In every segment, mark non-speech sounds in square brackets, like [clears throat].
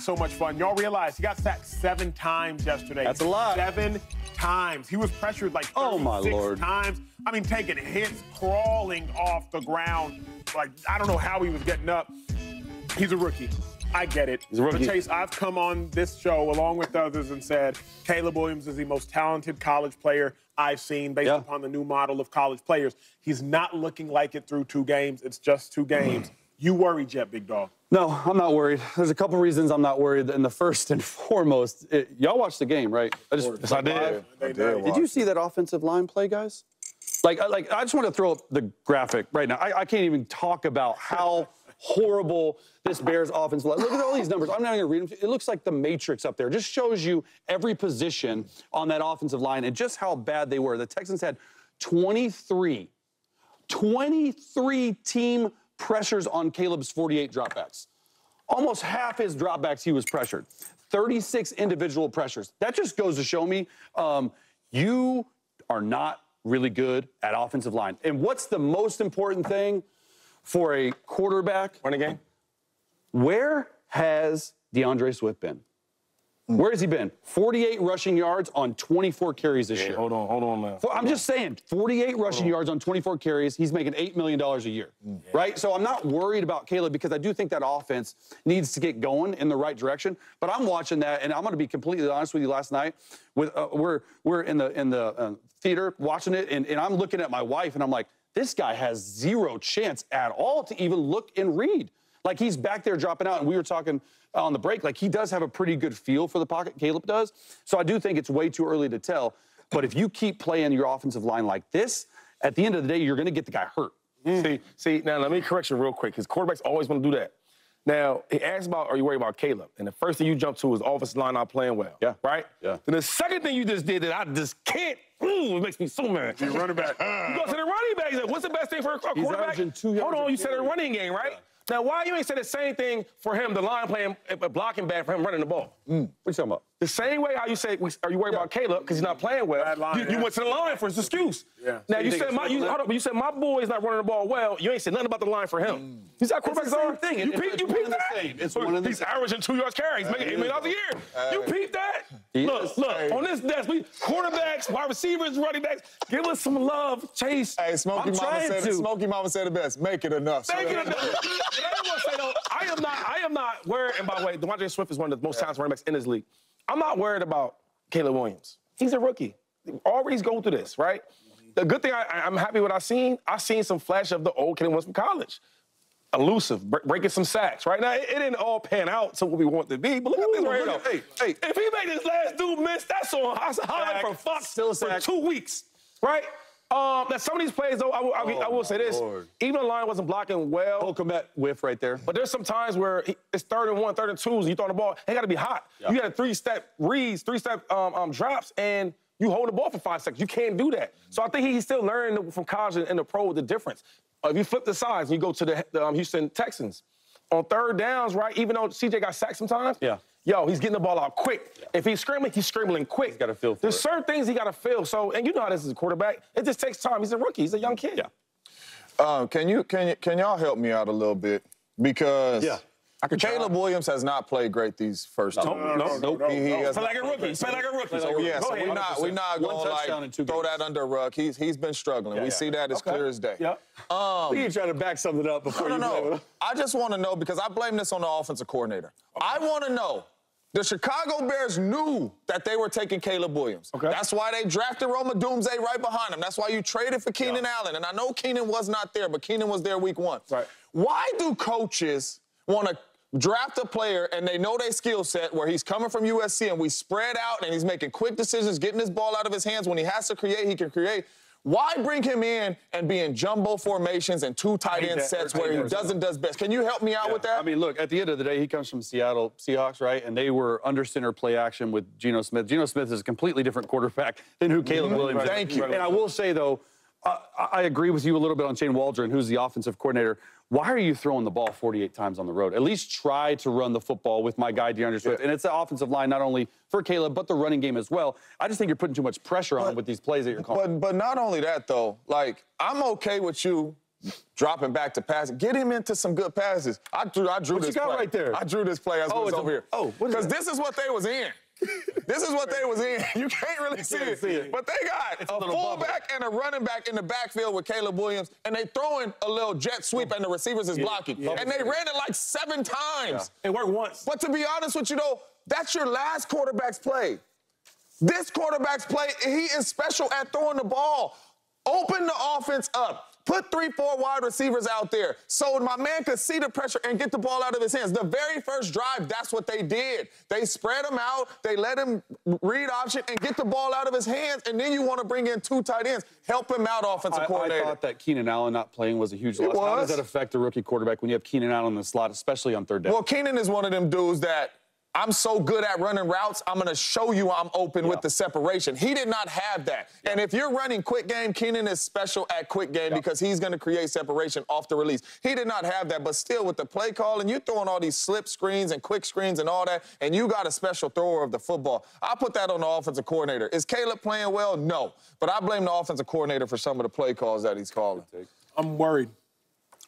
so much fun. Y'all realize he got sacked seven times yesterday. That's a lot. Seven times. He was pressured like Oh, my Lord. times. I mean, taking hits, crawling off the ground. Like, I don't know how he was getting up. He's a rookie. I get it. He's a rookie. But Chase, I've come on this show along with others and said Caleb Williams is the most talented college player I've seen based Yeah. upon the new model of college players. He's not looking like it through two games. It's just two games. [clears throat] you worry, yet, big dog? No, I'm not worried. There's a couple reasons I'm not worried. And the first and [laughs] foremost, it, y'all watched the game, right? I just, Yes, I did. live. They I did. did. Did you see that offensive line play, guys? Like, I- like I just want to throw up the graphic right now. I, I can't even talk about how [laughs] horrible this Bears offense was. Look at all these numbers. I'm not going to read them. It looks like the Matrix up there. It just shows you every position on that offensive line and just how bad they were. The Texans had 23, 23 team pressures on Caleb's 48 dropbacks. Almost half his dropbacks he was pressured. 36 individual pressures. That just goes to show me um, you are not really good at offensive line. And what's the most important thing for a quarterback? Running game? Where has DeAndre Swift been? Where has he been? 48 rushing yards on 24 carries this year. Hold on, hold on, man. Well, I'm just saying, 48 rushing yards on 24 carries. He's making $8 million a year, right? So I'm not worried about Caleb because I do think that offense needs to get going in the right direction. But I'm watching that, and I'm going to be completely honest with you. Last night, with uh, we're we're in the in the uh, theater watching it, and, and I'm looking at my wife, and I'm like, this guy has zero chance at all to even look and read. Like he's back there dropping out, and we were talking on the break. Like he does have a pretty good feel for the pocket. Caleb does. So I do think it's way too early to tell. But if you keep playing your offensive line like this, at the end of the day, you're going to get the guy hurt. Mm. See, see, now let me correct you real quick, because quarterbacks always want to do that. Now, he asked about, are you worried about Caleb? And the first thing you jump to is offensive line not playing well. Yeah. Right? Yeah. Then the second thing you just did that I just can't, ooh, it makes me so mad. You're running back. You go to the running back. you say, What's the best thing for a He's quarterback? averaging two yards Hold on, you said a running game, right? Now, why you ain't say the same thing for him, the line playing, uh, blocking bad for him running the ball? Mm. What you talking about? The same way how you say, are you worried about Caleb because he's not playing well? Bad line, you, you went to the line for his excuse. Yeah. Now So you, you said my, you, hold up, you said my boy's not running the ball well. You ain't said nothing about the line for him. Mm. You see how It's quarterbacks the same thing. You It- peep, it's one peep the that? same. It's one and the He's averaging two yards carry. He's making eight million dollars a year. You peep that? He look, look. Hey. On this desk, we quarterbacks, wide receivers, running backs. Give us some love, Chase. Hey, Smokey I'm Mama said to. Smokey Mama said it best. Make it enough. So Thank you. I say though, I am not. I am not worried. And by the way, DeAndre Swift is one of the most talented running backs in this league. I'm not worried about Caleb Williams. He's a rookie. Always going through this, right? The good thing I, I'm happy with I've seen. I've seen some flash of the old Caleb Williams from college. Elusive, bre- breaking some sacks. Right now, it, it didn't all pan out to what we want to be. But look at this right here. hey, hey. If he made this last dude miss, that's on that's a highlight for Fox Still for two weeks, right? Um, now some of these plays, though, I will, I will, I will say this: Lord. even the line wasn't blocking well. Cole Kmet whiff right there. But there's some times where he, it's third and one, third and twos, and you throw the ball, it got to be hot. You got a three step reads, three step um, um, drops, and you hold the ball for five seconds. You can't do that. So I think he's still learning from college and the pro the difference. Uh, if you flip the sides and you go to the, the um, Houston Texans, on third downs, right, even though CJ got sacked sometimes, Yeah. yo, he's getting the ball out quick. If he's scrambling, he's scrambling quick. He's got to feel for There's it. certain things he got to feel. So, and you know how this is a quarterback. It just takes time. He's a rookie. He's a young kid. Yeah. Um, can you can you, can y'all help me out a little bit because Yeah. I could try. Caleb Williams has not played great these first two. No, no, Nope. no. He- he no. has Play like a rookie. great. Play like a rookie. So yeah, so we're not we're not gonna like throw games. that under a rug. He's he's been struggling. we yeah. see that as Okay. clear as day. Yeah. Um, we ain't trying to back something up before No, no, you blame no. it. I just want to know because I blame this on the offensive coordinator. I want to know. The Chicago Bears knew that they were taking Caleb Williams. Okay. That's why they drafted Rome Odunze right behind him. That's why you traded for Keenan Allen. And I know Keenan was not there, but Keenan was there week one. Right. Why do coaches want to draft a player and they know their skill set where he's coming from USC and we spread out and he's making quick decisions, getting his ball out of his hands. When he has to create, he can create. Why bring him in and be in jumbo formations and two tight end sets where he doesn't does best? Can you help me out with that? I mean, look, at the end of the day, he comes from Seattle Seahawks, right? And they were under center play action with Geno Smith. Geno Smith is a completely different quarterback than who Caleb Williams is. Mm-hmm. Thank you. And I will say, though, I, I agree with you a little bit on Shane Waldron, who's the offensive coordinator. Why are you throwing the ball 48 times on the road? At least try to run the football with my guy DeAndre Swift. And it's the offensive line not only for Caleb, but the running game as well. I just think you're putting too much pressure on him with these plays that you're calling. But but not only that though, like I'm okay with you dropping back to pass. Get him into some good passes. I drew, I drew What you this got play. right there? I drew this play as Oh, we was it's a- over here. oh, because this is what they was in. This is what they was in. [laughs] You can't really see, can't it. see it. But they got It's a a fullback and a running back in the backfield with Caleb Williams, and they throwing a little jet sweep, and the receivers is blocking. And they ran it like seven times. It worked once. But to be honest with you, though, that's your last quarterback's play. This quarterback's play, he is special at throwing the ball. Open the offense up. Put three, four wide receivers out there so my man could see the pressure and get the ball out of his hands. The very first drive, that's what they did. They spread him out, they let him read option and get the ball out of his hands, and then you want to bring in two tight ends, help him out, offensive I, I coordinator. thought that Keenan Allen not playing was a huge loss. How does that affect a rookie quarterback when you have Keenan Allen in the slot, especially on third down? Well, Keenan is one of them dudes that I'm so good at running routes, I'm going to show you I'm open with the separation. He did not have that. And if you're running quick game, Keenan is special at quick game because he's going to create separation off the release. He did not have that, but still with the play call and you throwing all these slip screens and quick screens and all that, and you got a special thrower of the football. I put that on the offensive coordinator. Is Caleb playing well? No. But I blame the offensive coordinator for some of the play calls that he's calling. I'm worried.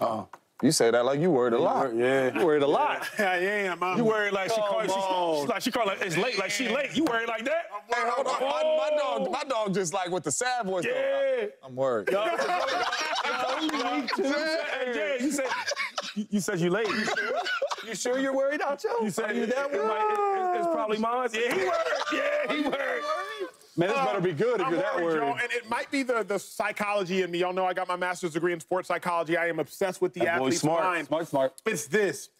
Uh-uh. You say that like you worried a lot. Yeah. You worried a lot. [laughs] I am. I'm You worried like she called, she, on. she's like she called like it's late, like she late. You worried like that? Hey, hold on. My, my dog, my oh. dog just like with the sad voice. though. Yeah. I'm worried. Hey, yeah, you said you, you said you late. You sure? You sure you're worried, Acho? You said Are you that it- it might- it- it's, it's probably mine. Yeah, he worried. Yeah, he worried. Man, this better be um, good if I'm you're that worried, worried. and it might be the, the psychology in me. Y'all know I got my master's degree in sports psychology. I am obsessed with the That athlete's smart. mind. Smart, smart. It's this.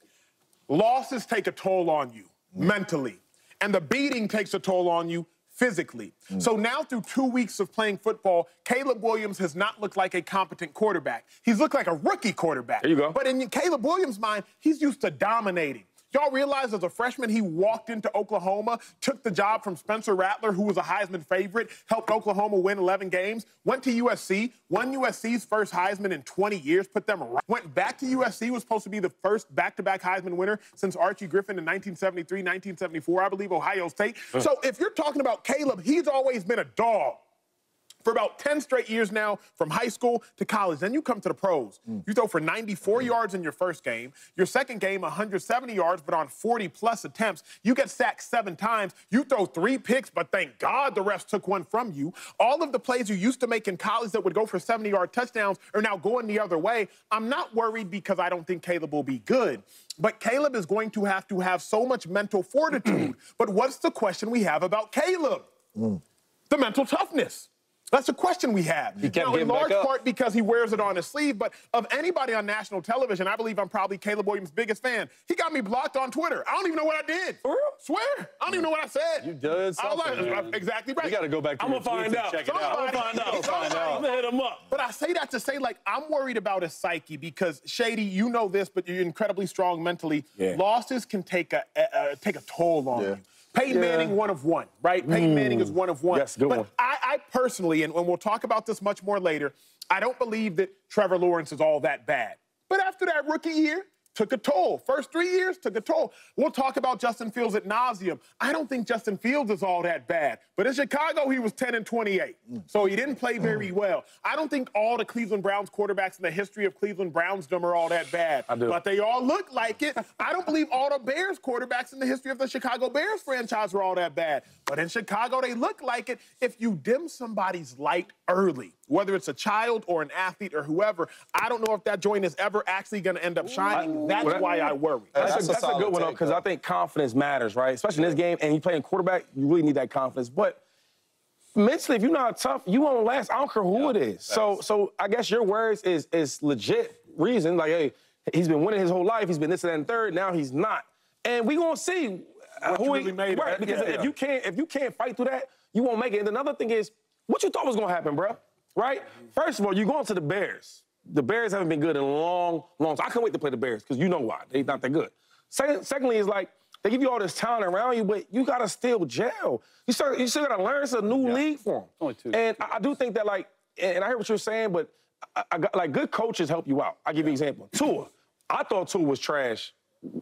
Losses take a toll on you mentally, and the beating takes a toll on you physically. Mm. So now through two weeks of playing football, Caleb Williams has not looked like a competent quarterback. He's looked like a rookie quarterback. There you go. But in Caleb Williams' mind, he's used to dominating. Y'all realize as a freshman, he walked into Oklahoma, took the job from Spencer Rattler, who was a Heisman favorite, helped Oklahoma win 11 games, went to USC, won USC's first Heisman in 20 years, put them right, went back to USC, was supposed to be the first back-to-back Heisman winner since Archie Griffin in 1973, 1974, I believe, Ohio State. So if you're talking about Caleb, he's always been a dog for about 10 straight years now, from high school to college. Then you come to the pros. Mm. You throw for 94 mm. yards in your first game. Your second game, 170 yards, but on 40 plus attempts. You get sacked seven times. You throw three picks, but thank God the refs took one from you. All of the plays you used to make in college that would go for 70 yard touchdowns are now going the other way. I'm not worried because I don't think Caleb will be good. But Caleb is going to have to have so much mental fortitude. [clears throat] but what's the question we have about Caleb? Mm. the mental toughness. That's a question we have. kept now, in large part because he wears it on his sleeve, but of anybody on national television, I believe I'm probably Caleb Williams' biggest fan. He got me blocked on Twitter. I don't even know what I did. For real? Swear. I don't even know what I said. You did I something, like, man. exactly right. You got to go back to I'm your gonna find tweets out. check it out. I'm gonna find out. Somebody- Find out. I'm gonna hit him up. But I say that to say, like, I'm worried about his psyche because Shady, you know this, but you're incredibly strong mentally. Yeah. Losses can take a, a, a take a toll on Yeah. you. Peyton Manning, one of one, right? Peyton mm. Manning is one of one. Yes, good but one. I, I personally, and, and we'll talk about this much more later, I don't believe that Trevor Lawrence is all that bad. But after that rookie year, took a toll. First three years took a toll. We'll talk about Justin Fields at nauseum. I don't think Justin Fields is all that bad. But in Chicago, he was 10 and 28. So he didn't play very mm. well. I don't think all the Cleveland Browns quarterbacks in the history of Cleveland Brownsdom are all that bad. I do. But they all look like it. I don't believe all the Bears quarterbacks in the history of the Chicago Bears franchise were all that bad. But in Chicago, they look like it. If you dim somebody's light early, whether it's a child or an athlete or whoever, I don't know if that joint is ever actually going to end up shining. That's Well, why I worry. That's, That's a, a that's a solid good one because. I think confidence matters, right? Especially in this game, and you playing quarterback, you really need that confidence. But mentally, if you're not tough, you won't last. I don't care who it is. So, so I guess your words is is legit reason. Like, hey, he's been winning his whole life. He's been this and that and third. Now he's not, and we gonna see What who you he made right. it. Because Yeah. if you can't if you can't fight through that, you won't make it. And another thing is, what you thought was gonna happen, bro? Right? First of all, you going to the Bears. The Bears haven't been good in a long, long time. I can't wait to play the Bears because you know why. They're not that good. Second, secondly, is like they give you all this talent around you, but you gotta still gel. You still, you still gotta learn. It's a new league for them. Only two. And I, I do think that like, and I hear what you're saying, but I, I got, like good coaches help you out. I'll give you an example. Tua, I thought Tua was trash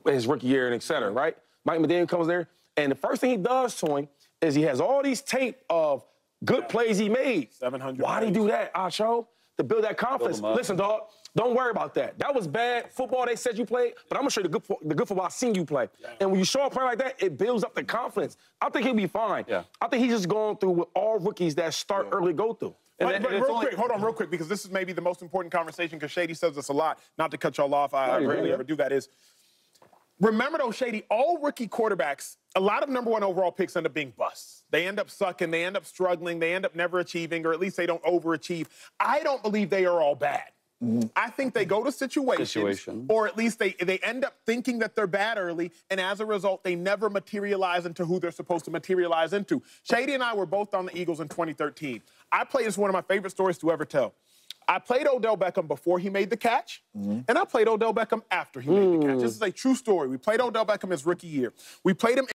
his rookie year and et cetera, right? Mike McDaniel comes there, and the first thing he does to him is he has all these tape of good plays he made. 700 Why did he do that, Acho? To build that confidence. him up. Listen, dog, Don't worry about that. That was bad football they said you played, but I'm gonna show you the good, the good football I seen you play. And when you show a play like that, it builds up the confidence. I think he'll be fine. Yeah. I think he's just going through what all rookies that start early go through. And But, then- but and real only- quick, hold on, real quick, because this is maybe the most important conversation. Because Shady says this a lot. Not to cut y'all off, I, I rarely ever do that. Is remember though, Shady, all rookie quarterbacks, a lot of number one overall picks end up being busts. They end up sucking, they end up struggling, they end up never achieving, or at least they don't overachieve. I don't believe they are all bad. Mm-hmm. I think they go to situations, Situation. or at least they, they end up thinking that they're bad early, and as a result, they never materialize into who they're supposed to materialize into. Shady and I were both on the Eagles in 2013. I played this is one of my favorite stories to ever tell. I played Odell Beckham before he made the catch, mm-hmm. and I played Odell Beckham after he made the catch. This is a true story. We played Odell Beckham his rookie year. We played him